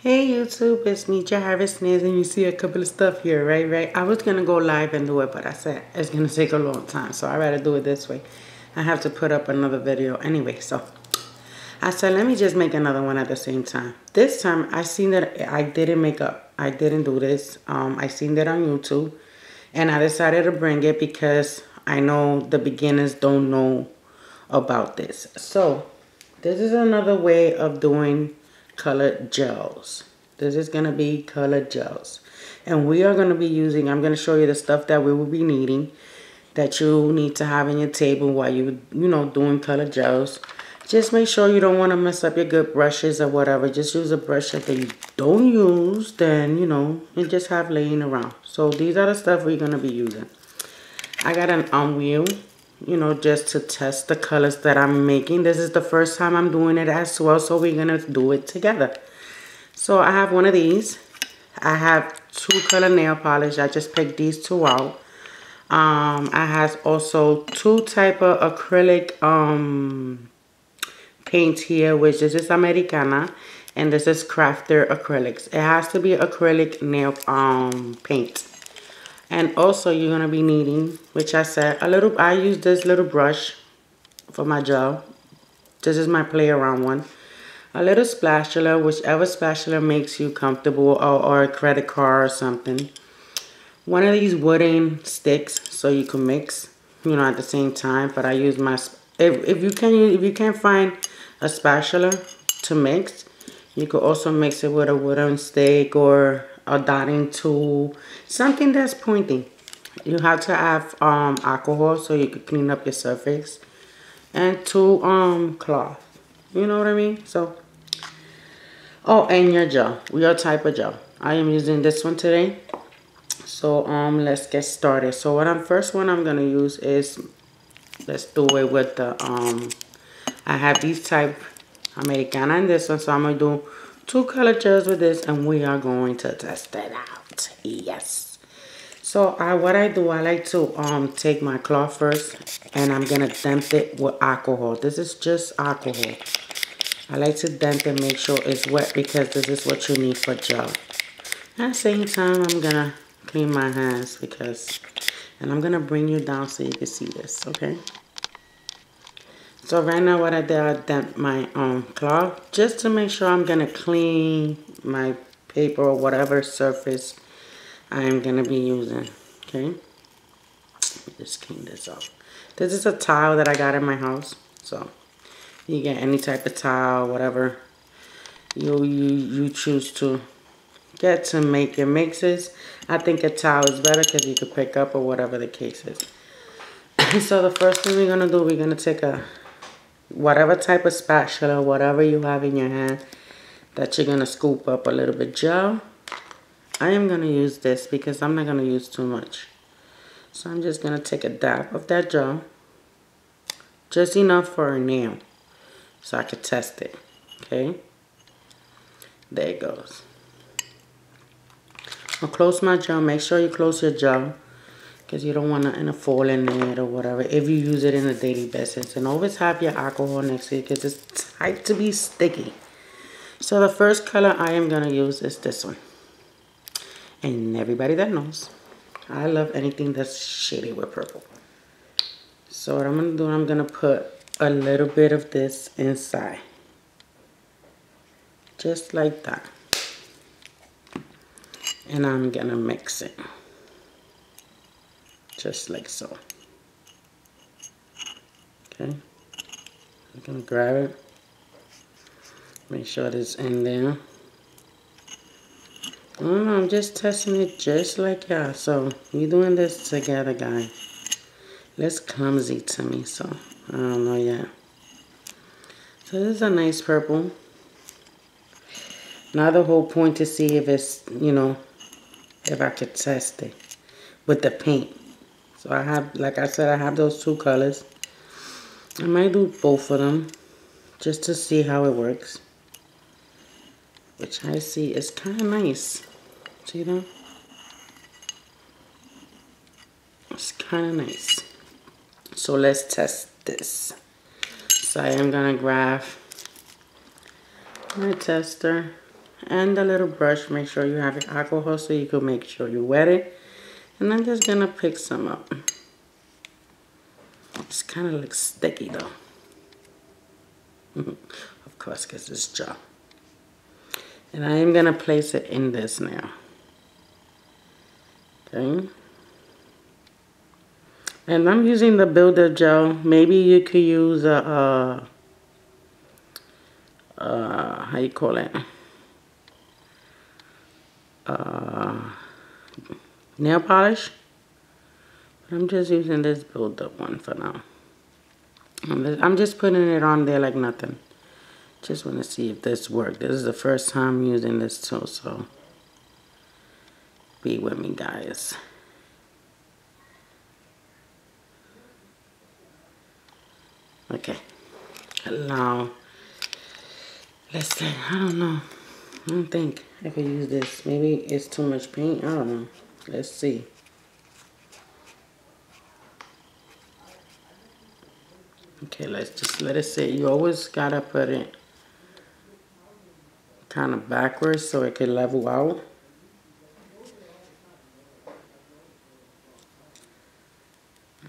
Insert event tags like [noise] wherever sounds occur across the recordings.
Hey YouTube, it's me, Jahairas Nails, and you see a couple of stuff here, right, right? I was to go live and do it, but I said it's to take a long time, so I'd rather do it this way. I have to put up another video anyway, so I said, let me just make another one at the same time. This time, I seen that I didn't make up. I didn't do this. Um, I seen that on YouTube, and I decided to bring it because I know the beginners don't know about this. So, this is another way of doing colored gels. This is going to be colored gels. And we are going to be using, I'm going to show you the stuff that we will be needing that you need to have in your table while you, you know, doing colored gels. Just make sure you don't want to mess up your good brushes or whatever. Just use a brush that you don't use, then, you know, and just have laying around. So these are the stuff we're going to be using. I got an on wheel, you know, just to test the colors that I'm making. This is the first time I'm doing it as well, so we're going to do it together. So I have one of these. I have two color nail polish. I just picked these two out. Um, I have also two type of acrylic um, paint here, which is this is Americana and this is Crafter acrylics. It has to be acrylic nail um, paint. And also you're going to be needing, which I said, a little, I use this little brush for my gel. This is my play around one. A little spatula, whichever spatula makes you comfortable or, or a credit card or something. One of these wooden sticks so you can mix, you know, at the same time. But I use my, if, if you can, if you can't find a spatula to mix, you could also mix it with a wooden stick or a dotting tool, something that's pointing. You have to have um, alcohol so you can clean up your surface. And two um, cloth. You know what I mean? So, oh, and your gel. Your type of gel. I am using this one today. So, um, let's get started. So, what I'm first one I'm going to use is, let's do it with the, um, I have these type Americana and this one. So, I'm going to do two color gels with this and we are going to test it out. Yes. So I, what I do I like to um take my cloth first and I'm gonna damp it with alcohol. This is just alcohol. I like to damp it make sure it's wet because this is what you need for gel. At the same time I'm gonna clean my hands because and I'm gonna bring you down so you can see this okay so right now what I did, I damped my um, cloth just to make sure I'm going to clean my paper or whatever surface I'm going to be using. Okay. Just clean this off. This is a towel that I got in my house. So you get any type of towel, whatever you, you, you choose to get to make your mixes. I think a towel is better because you can pick up or whatever the case is. [coughs] so the first thing we're going to do, we're going to take a whatever type of spatula, whatever you have in your hand that you're going to scoop up a little bit gel. I am going to use this because I'm not going to use too much. So I'm just going to take a dab of that gel. Just enough for a nail. So I can test it. Okay. There it goes. I'll close my gel. Make sure you close your gel because you don't want nothing to fall in it or whatever if you use it in a daily basis. And always have your alcohol next to you because it's tight to be sticky. So the first color I am going to use is this one. And everybody that knows I love anything that's shady with purple. So what I'm going to do I'm going to put a little bit of this inside. Just like that. And I'm going to mix it just like so. Okay, I'm gonna grab it, make sure it's in there. Oh, I'm just testing it just like y'all. So we doing this together, guys. Looks clumsy to me, so I don't know yet. So this is a nice purple. Now the whole point to see if it's, you know, if I could test it with the paint. So I have, like I said, I have those two colors. I might do both of them just to see how it works. Which I see is kind of nice. See that? It's kind of nice. So let's test this. So I am going to grab my tester. and the little brush. Make sure you have your alcohol so you can make sure you wet it. And I'm just gonna pick some up. It's kind of looks sticky though. [laughs] of course, because it's jar. And I am gonna place it in this now. Okay. And I'm using the Builder Gel. Maybe you could use a, how you call it? Uh, nail polish. But I'm just using this Build Up one for now. I'm just putting it on there like nothing. Just want to see if this worked. This is the first time using this tool, so be with me, guys. Okay. Now, let's see. I don't know. I don't think I could use this. Maybe it's too much paint. I don't know. Let's see. Okay, let's just let it sit. You always gotta put it kind of backwards so it can level out.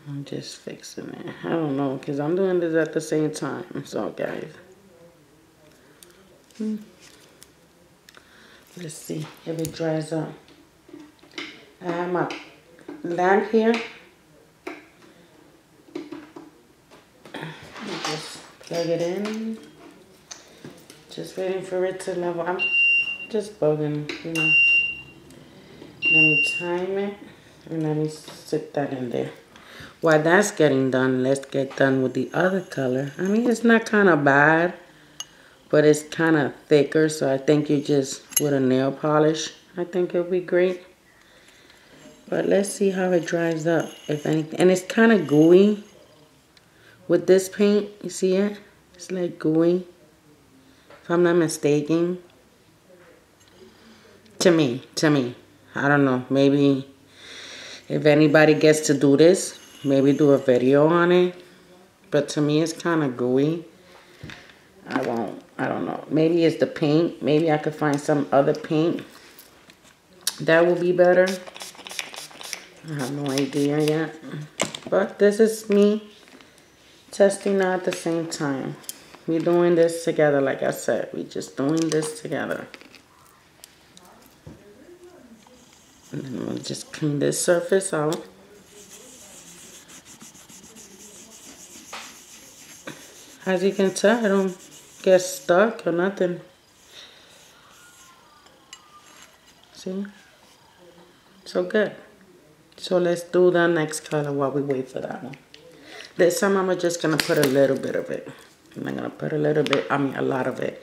I'm just fixing it. I don't know, because I'm doing this at the same time. So, guys. Hmm. Let's see if it dries up. Um, I have my lamp here. Just plug it in. Just waiting for it to level. I'm just bugging, you know. Let me time it and let me sit that in there. While that's getting done, let's get done with the other color. I mean, it's not kind of bad, but it's kind of thicker. So I think you just, with a nail polish, I think it'll be great. But let's see how it dries up, if anything. And it's kind of gooey with this paint. You see it? It's like gooey, if I'm not mistaken. To me, to me. I don't know. Maybe if anybody gets to do this, maybe do a video on it. But to me, it's kind of gooey. I won't, I don't know. Maybe it's the paint. Maybe I could find some other paint that will be better. I have no idea yet. But this is me testing out at the same time. We're doing this together, like I said. We're just doing this together. And then we'll just clean this surface out. As you can tell, I don't get stuck or nothing. See? So good. So let's do the next color while we wait for that one. This time I'm just going to put a little bit of it. I'm going to put a little bit, I mean a lot of it.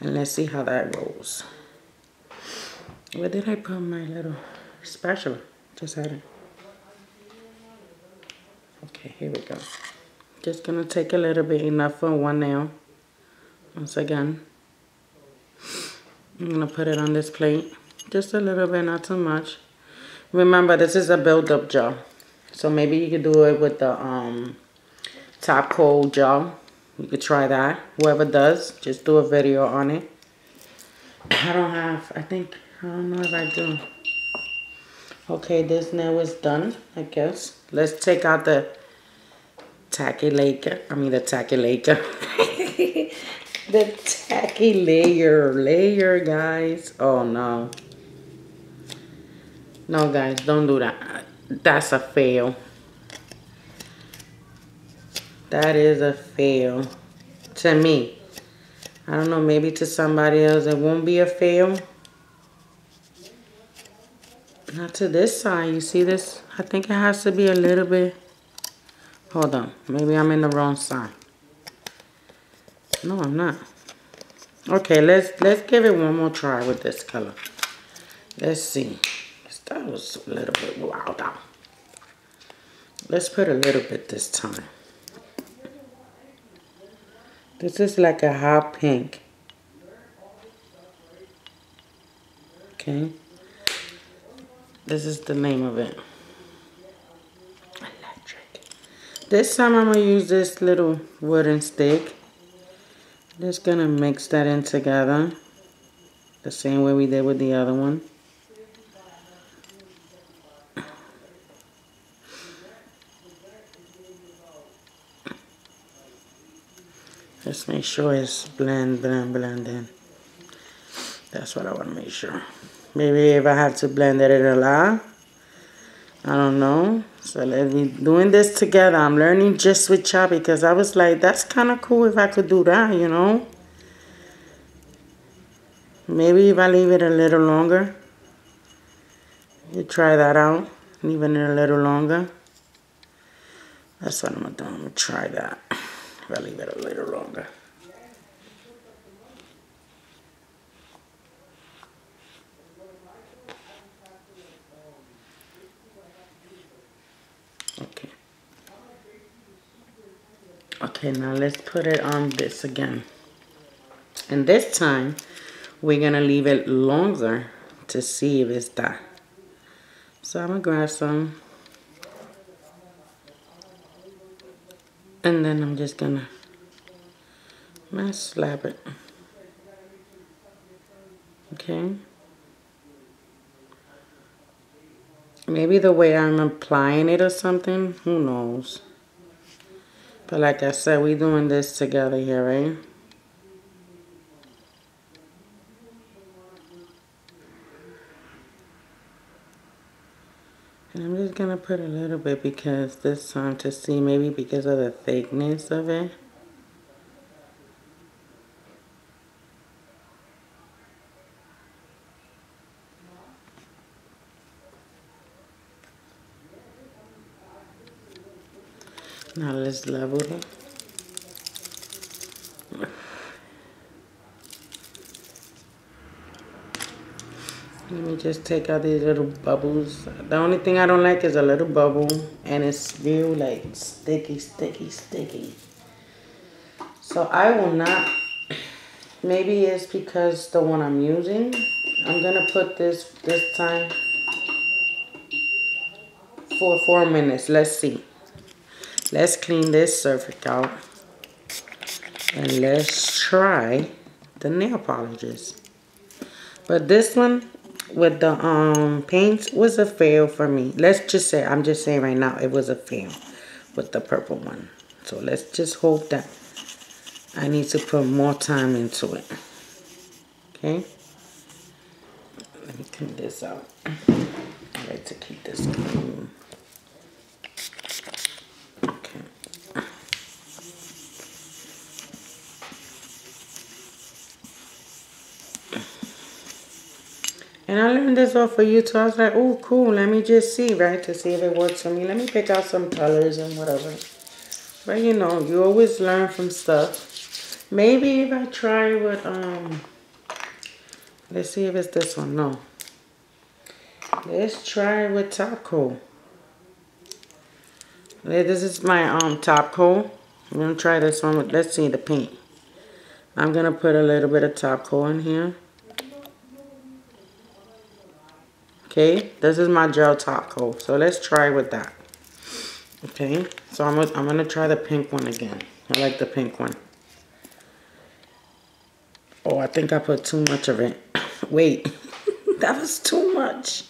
And let's see how that rolls. Where did I put my little spatula? Just had it. Okay, here we go. Just gonna take a little bit, enough for one nail. Once again. I'm gonna put it on this plate. Just a little bit, not too much. Remember, this is a build-up gel. So maybe you could do it with the um, top coat gel. You could try that. Whoever does, just do a video on it. I don't have, I think, I don't know if I do. Okay, this nail is done, I guess. Let's take out the tacky layer. I mean the tacky layer. [laughs] the tacky layer. Layer, guys. Oh, no. No, guys, don't do that. That's a fail. That is a fail. To me. I don't know, maybe to somebody else it won't be a fail. Not to this side. You see this? I think it has to be a little bit Hold on. Maybe I'm in the wrong side. No, I'm not. Okay, let's let's give it one more try with this color. Let's see. That was a little bit wild out. Let's put a little bit this time. This is like a hot pink. Okay. This is the name of it. Electric. This time I'm going to use this little wooden stick. Just going to mix that in together. The same way we did with the other one. Just make sure it's blend, blend, blend in. That's what I want to make sure. Maybe if I have to blend it a lot. I don't know. So let me doing this together. I'm learning just with y'all because I was like, that's kind of cool if I could do that, you know. Maybe if I leave it a little longer. You try that out. Leaving it a little longer. That's what I'm going to do. I'm going to try that. If I leave it a little longer. Okay. Okay, now let's put it on this again. And this time, we're going to leave it longer to see if it's done. So I'm going to grab some. And then I'm just to mass slap it. Okay. Maybe the way I'm applying it or something. Who knows. But like I said, we doing this together here, right? And I'm just going to put a little bit because this time to see maybe because of the thickness of it. Now let's level it. Let me just take out these little bubbles. The only thing I don't like is a little bubble and it's real like sticky, sticky, sticky. So I will not, maybe it's because the one I'm using. I'm gonna put this this time for four minutes. Let's see. Let's clean this surface out. And let's try the nail polishes. But this one with the um paints was a fail for me. Let's just say, I'm just saying right now, it was a fail with the purple one. So let's just hope that I need to put more time into it. Okay. Let me clean this out. I like to keep this clean. And I learned this off of YouTube. I was like, oh, cool. Let me just see, right? To see if it works for me. Let me pick out some colors and whatever. But, you know, you always learn from stuff. Maybe if I try with, um, let's see if it's this one. No. Let's try with top coat. This is my um top coat. I'm going to try this one with, let's see the paint. I'm going to put a little bit of top coat in here. Okay, this is my gel top coat. So let's try with that. Okay, so I'm, I'm to try the pink one again. I like the pink one. Oh, I think I put too much of it. [coughs] Wait, [laughs] that was too much.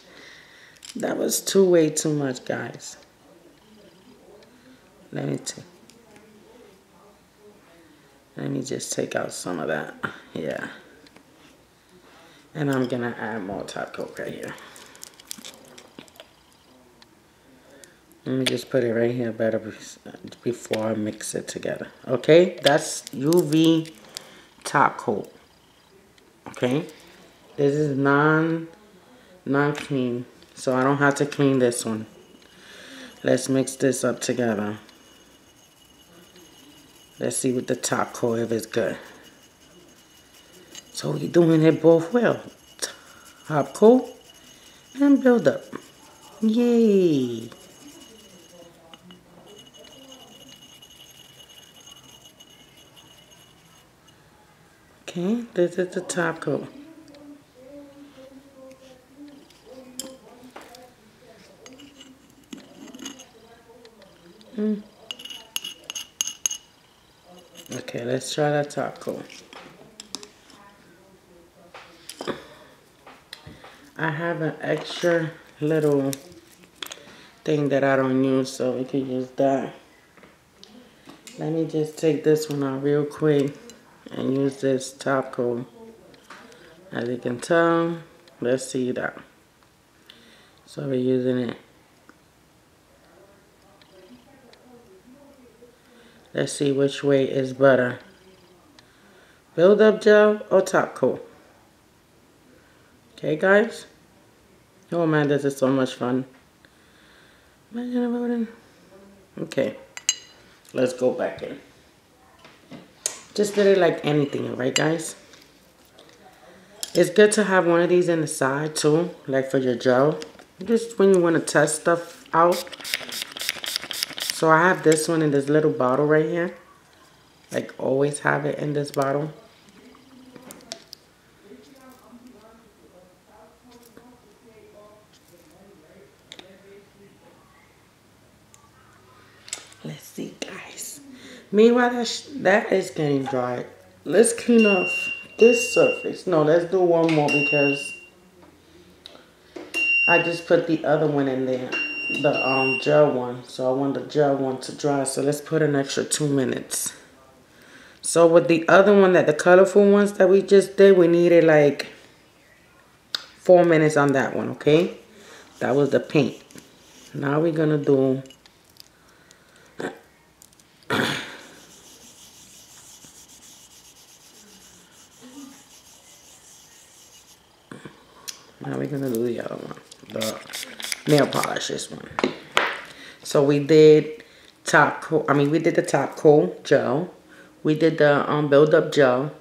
That was too way too much, guys. Let me take. Let me just take out some of that. Yeah. And I'm to add more top coat right here. Let me just put it right here better before I mix it together. Okay, that's UV top coat. Okay, this is non non clean, so I don't have to clean this one. Let's mix this up together. Let's see what the top coat if it's good. So we're doing it both well. Top coat and build up. Yay! Okay, this is the top coat. Hmm. Okay, let's try that top coat. I have an extra little thing that I don't use, so we could use that. Let me just take this one out real quick and use this top coat. As you can tell, let's see that. So we're using it. Let's see which way is better. Build up gel or top coat. Okay guys? Oh man, this is so much fun. Okay. Let's go back in. Just it like anything, right guys? It's good to have one of these in the side too, like for your gel. Just when you want to test stuff out. So I have this one in this little bottle right here. Like always have it in this bottle. Meanwhile, that, that is getting dry. Let's clean off this surface. No, let's do one more because I just put the other one in there. The um gel one. So I want the gel one to dry. So let's put an extra two minutes. So with the other one that the colorful ones that we just did, we needed like four minutes on that one, okay? That was the paint. Now we're gonna do Now we're gonna do the other one, the nail polish, this one. So we did top coat, I mean we did the top coat gel. We did the um, build up gel.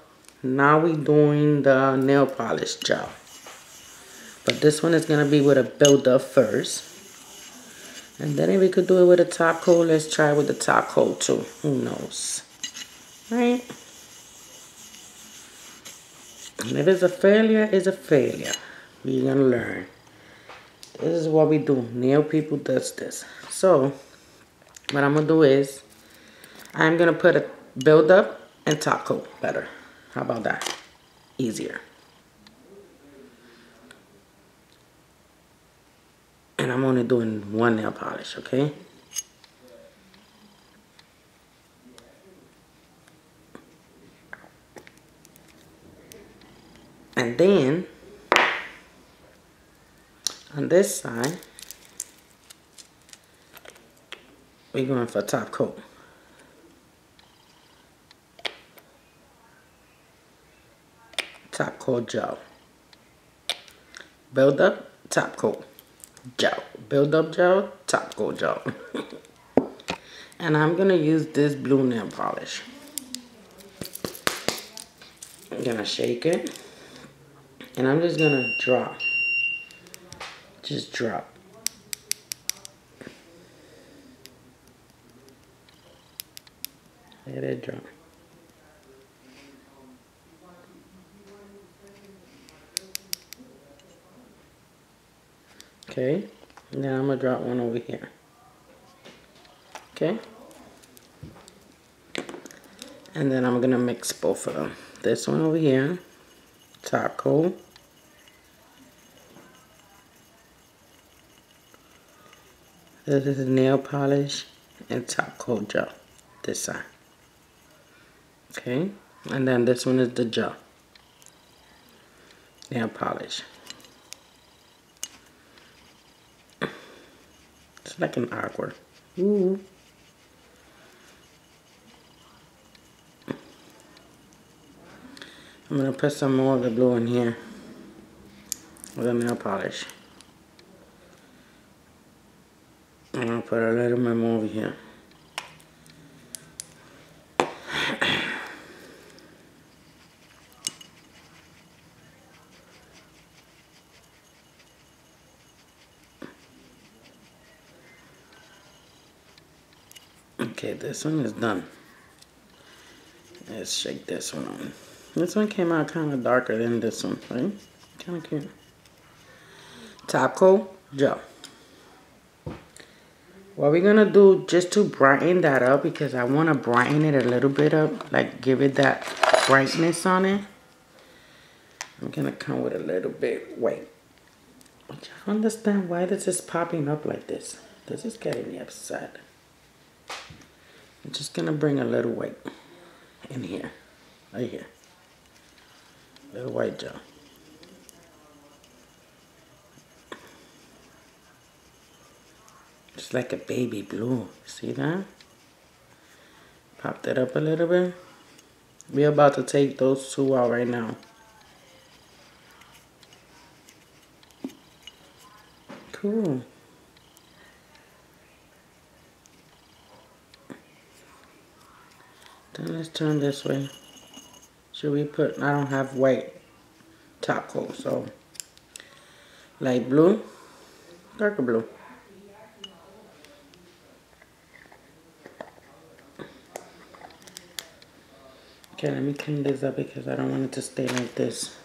Now we doing the nail polish gel. But this one is gonna be with a build up first. And then if we could do it with a top coat, let's try with the top coat too. Who knows? Right? And if it's a failure, it's a failure. We're gonna learn. This is what we do. Nail people does this. So, what I'm gonna do is, I'm gonna put a build up and top coat better. How about that? Easier. And I'm only doing one nail polish, okay? And then on this side, we're going for top coat. Top coat gel. Build up, top coat gel. Build up gel, top coat gel. [laughs] and I'm going to use this blue nail polish. I'm going to shake it. And I'm just going to drop just drop. Let it drop. Okay, now I'm gonna drop one over here. Okay. And then I'm gonna mix both of them. This one over here, top This is nail polish and top coat gel. This side. Okay. And then this one is the gel. Nail polish. It's like an awkward. Ooh. I'm going to put some more of the blue in here with the nail polish. I'm gonna put a little more over here. Okay, this one is done. Let's shake this one on. This one came out kind of darker than this one, right? Kind of cute. Top coat gel. What we're to do just to brighten that up because I want to brighten it a little bit up. Like give it that brightness on it. I'm to come with a little bit white. I don't understand why this is popping up like this. This is getting me upset. I'm just gonna bring a little white in here, right here. Little white gel. Just like a baby blue. See that? Popped it up a little bit. We're about to take those two out right now. Cool. Then let's turn this way. Should we put, I don't have white top coat, so light blue, darker blue. Okay, let me clean this up because I don't want it to stay like this.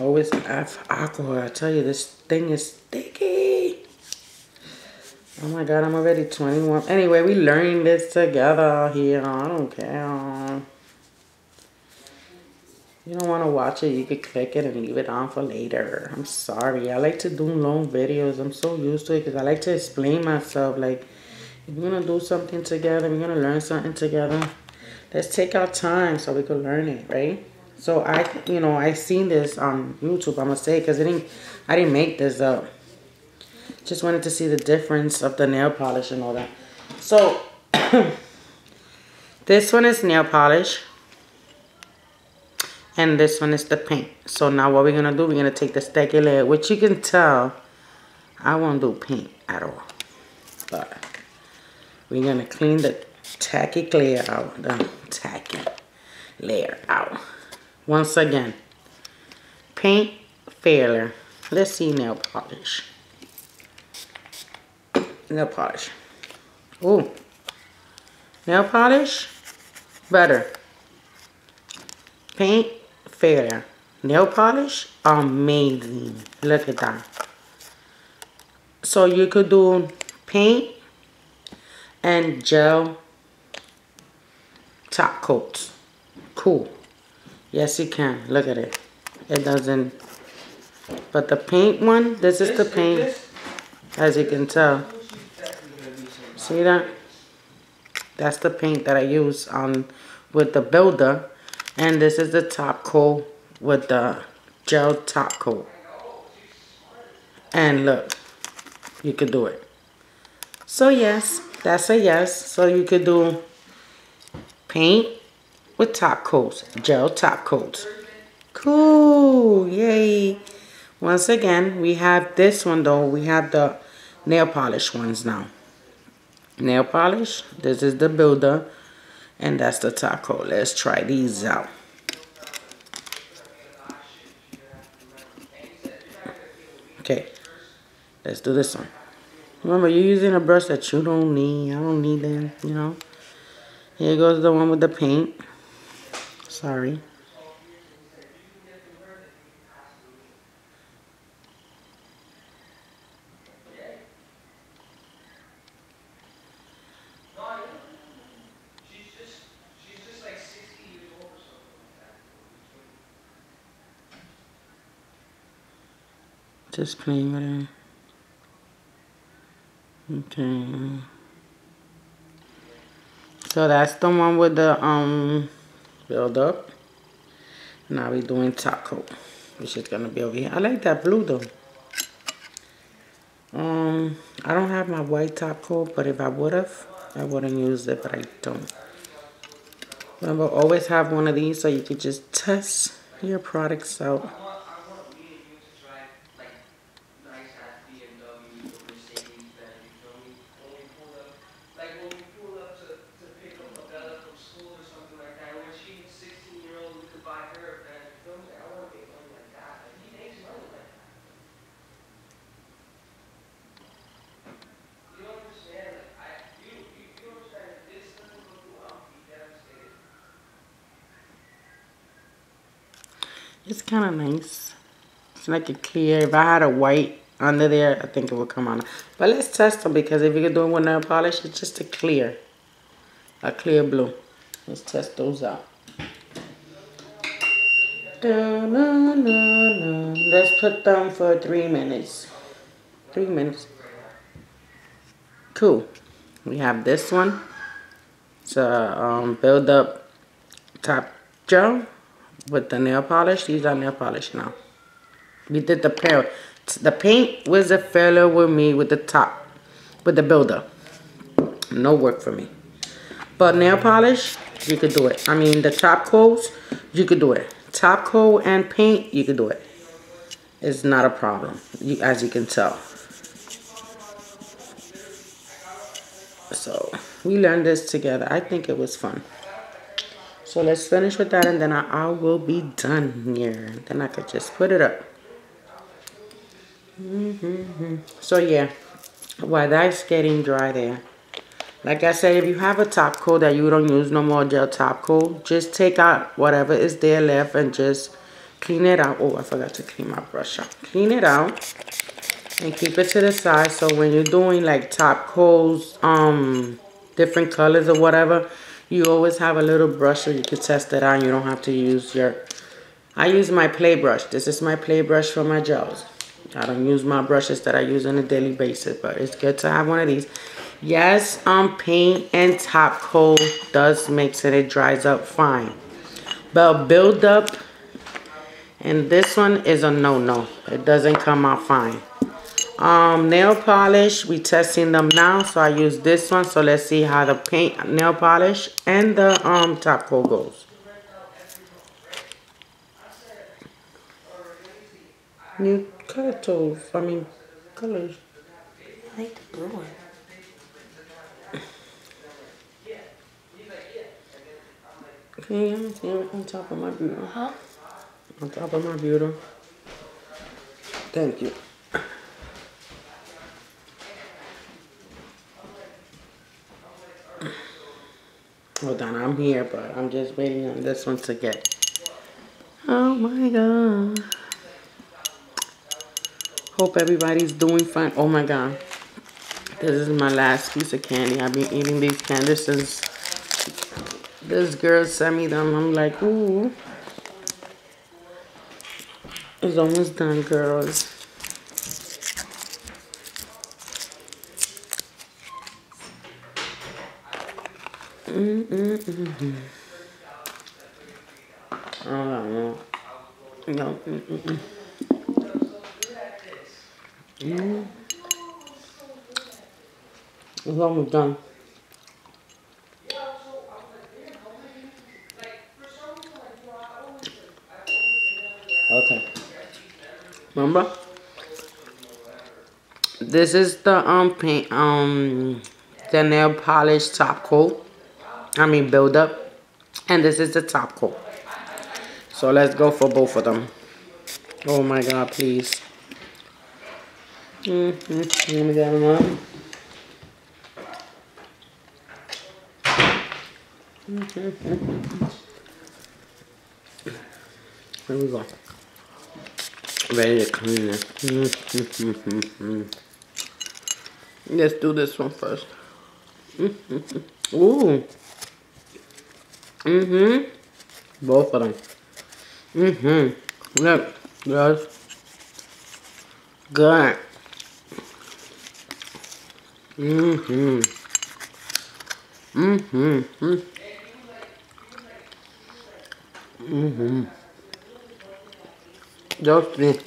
Always have alcohol. I tell you, this thing is sticky. Oh my God, I'm already 21. Anyway, we learning this together here. I don't care. You don't want to watch it, you could click it and leave it on for later. I'm sorry. I like to do long videos. I'm so used to it because I like to explain myself. Like, we're going to do something together, we're going to learn something together, let's take our time so we can learn it, right? So I, you know, I seen this on YouTube, I'm going to say, because I didn't, I didn't make this up. Just wanted to see the difference of the nail polish and all that. So, [coughs] this one is nail polish. And this one is the paint. So now what we're going to do, we're going to take the layer, which you can tell I won't do paint at all. But we're to clean the tacky layer out. The tacky layer out. Once again, paint failure. Let's see nail polish. Nail polish. Ooh. Nail polish, better. Paint, failure. Nail polish, amazing. Look at that. So you could do paint, and gel top coats. Cool. Yes, you can. Look at it. It doesn't. But the paint one, this is the paint. As you can tell. See that? That's the paint that I use on with the builder. And this is the top coat with the gel top coat. And look, you can do it. So yes, that's a yes. So you could do paint with top coats, gel top coats. Cool, yay. Once again, we have this one though. We have the nail polish ones now. Nail polish, this is the builder, and that's the top coat. Let's try these out. Okay, let's do this one. Remember, you're using a brush that you don't need. I don't need them, you know. Here goes the one with the paint. Sorry. Just playing with it. Okay. So that's the one with the um build up. Now we're doing top coat, which is gonna be over here. I like that blue though. Um, I don't have my white top coat, but if I would have, I wouldn't use it, but I don't. Remember, always have one of these so you can just test your products out. It's kind of nice. It's like a clear. If I had a white under there, I think it would come on. But let's test them because if you're doing with nail polish, it's just a clear. A clear blue. Let's test those out. Let's put them for three minutes. Three minutes. Cool. We have this one to um, build up top gel with the nail polish. These are nail polish now. We did the pair. The paint was a failure with me with the top, with the builder. No work for me. But nail polish, you could do it. I mean, the top coats, you could do it. Top coat and paint, you could do it. It's not a problem, you, as you can tell. So, we learned this together. I think it was fun. So let's finish with that and then I, I will be done here. Then I could just put it up. Mm -hmm. So yeah, while that's getting dry there, like I said, if you have a top coat that you don't use no more gel top coat, just take out whatever is there left and just clean it out. Oh, I forgot to clean my brush up. Clean it out and keep it to the side. So when you're doing like top coats, um, different colors or whatever, you always have a little brush so you can test it out. You don't have to use your, I use my play brush. This is my play brush for my gels. I don't use my brushes that I use on a daily basis, but it's good to have one of these. Yes, um, paint and top coat does make it, it dries up fine. But build up, and this one is a no-no. It doesn't come out fine. Um, nail polish, we testing them now, so I use this one. So let's see how the paint, nail polish, and the um top coat goes. New color tools, I mean, colors. I like the blue one. Okay, I'm here on top of my bureau. Huh? On top of my bureau. Thank you. Hold on, I'm here, but I'm just waiting on this one to get. Oh my god. Hope everybody's doing fine. Oh my god. This is my last piece of candy. I've been eating these candies since this girl sent me them. I'm like, ooh. It's almost done, girls. Mm -mm -mm oh, no. No. Mm -mm. Mm. It's almost done. Okay. Remember? This is the um paint um the nail polish top coat. I mean build up. And this is the top coat. So let's go for both of them. Oh my god, please. Mm -hmm. Let me get them -hmm. We go ready to clean it. Let's do this one first. Ooh. Mm-hmm. Both of them. Mm-hmm. Look, guys. Good. Mm-hmm. Mm-hmm. Mm-hmm. Those three.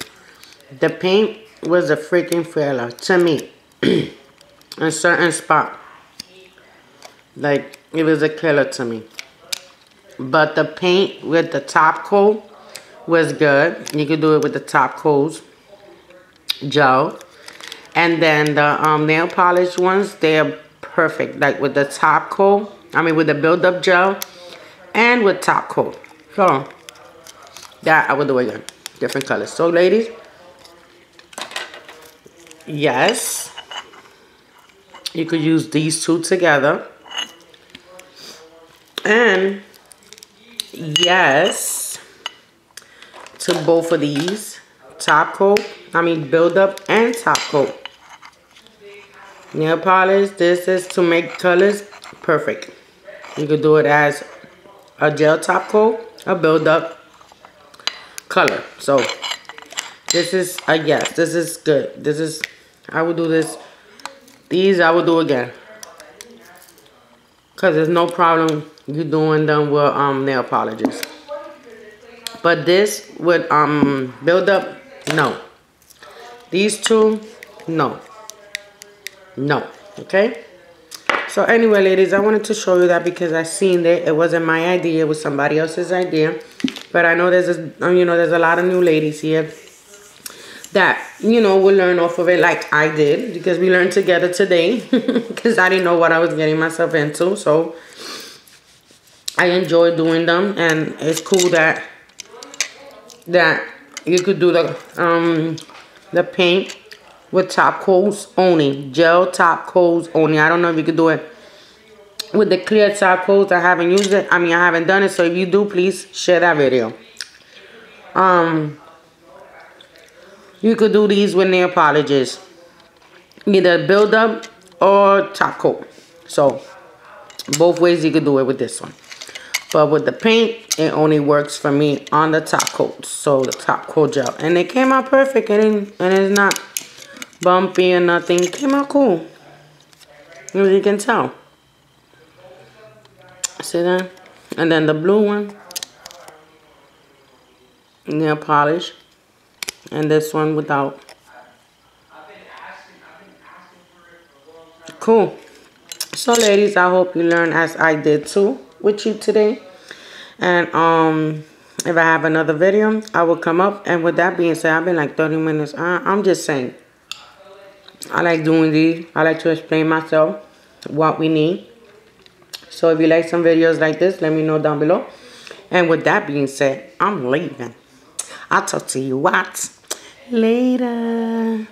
The paint was a freaking failure to me. [clears throat] in certain spot. Like, it was a killer to me. But the paint with the top coat was good. You could do it with the top coats gel. And then the um, nail polish ones, they're perfect. Like with the top coat, I mean with the build-up gel and with top coat. So, that I will do again different colors. So ladies, yes, you could use these two together. And yes, to both of these, top coat, I mean build up and top coat. Nail polish, this is to make colors perfect. You could do it as a gel top coat, a build up, color. So this is a yes. This is good. This is I will do this. These I will do again. Cause there's no problem you doing them with um nail polishes. But this would um build up, no. These two, no. No. Okay? So anyway, ladies, I wanted to show you that because I seen it. It wasn't my idea. It was somebody else's idea. But I know there's a, um, you know, there's a lot of new ladies here that, you know, will learn off of it like I did. Because we learned together today. [laughs] Because I didn't know what I was getting myself into. So I enjoy doing them. And it's cool that that you could do the um the paint with top coats only gel top coats only i don't know if you could do it with the clear top coats. I haven't used it. I mean i haven't done it. So if you do please share that video. Um you could do these with nail polishes. Either build up or top coat. So both ways you could do it with this one. But with the paint, it only works for me on the top coat. So the top coat gel. And it came out perfect. And, and it's not bumpy and nothing. Came out cool. As you can tell. See that? And then the blue one. Nail polish. And this one without. Cool. So ladies, I hope you learn as I did too with you today. And um, if I have another video, I will come up. And with that being said, I've been like 30 minutes. I, I'm just saying. I like doing these. I like to explain myself what we need. So if you like some videos like this, let me know down below. And with that being said, I'm leaving. I'll talk to you what? Later.